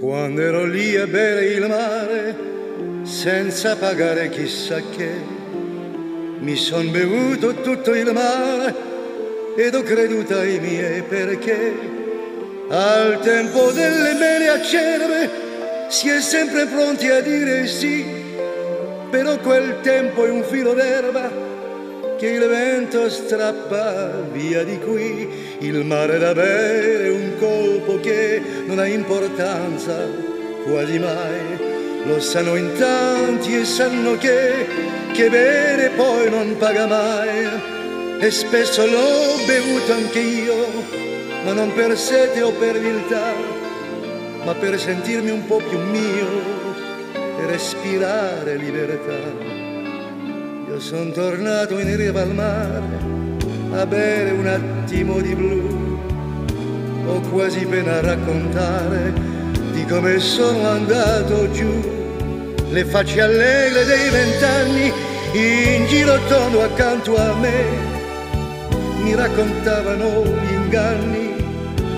Quando ero lì a bere il mare, senza pagare chissà che, mi son bevuto tutto il mare ed ho creduto ai miei perché. Al tempo delle mele acerbe si è sempre pronti a dire sì, però quel tempo è un filo d'erba che il vento strappa via di qui, il mare da bere, un colpo che non ha importanza quasi mai. Lo sanno in tanti e sanno che, che bere poi non paga mai. E spesso l'ho bevuto anche io, ma non per sete o per viltà, ma per sentirmi un po' più mio e respirare libertà sono tornato in riva al mare a bere un attimo di blu. Ho quasi pena a raccontare di come sono andato giù. Le facce allegre dei vent'anni in giro tondo accanto a me mi raccontavano gli inganni,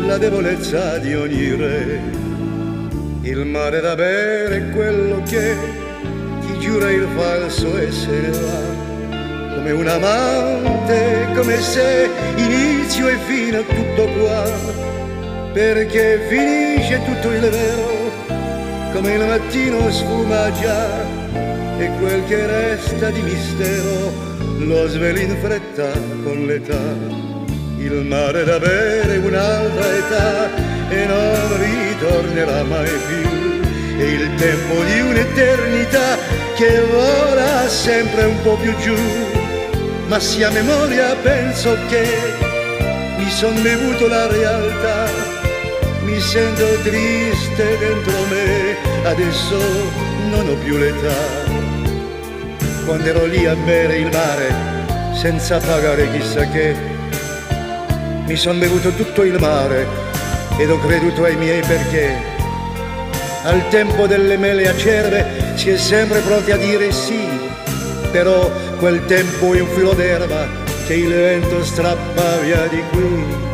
la debolezza di ogni re. Il mare da bere è quello che giura il falso e se ne va come un amante, come se inizio e fine tutto qua, perché finisce tutto il vero, come il mattino sfuma già, e quel che resta di mistero lo sveli in fretta con l'età. Il mare da bere un'altra età e non ritornerà mai più, il tempo di un'eternità che vola sempre un po' più giù, ma se a memoria penso che mi son bevuto la realtà, mi sento triste dentro me, adesso non ho più l'età. Quando ero lì a bere il mare, senza pagare chissà che, mi son bevuto tutto il mare ed ho creduto ai miei perché al tempo delle mele acerbe si è sempre pronti a dire sì, però quel tempo è un filo d'erba che il vento strappa via di qui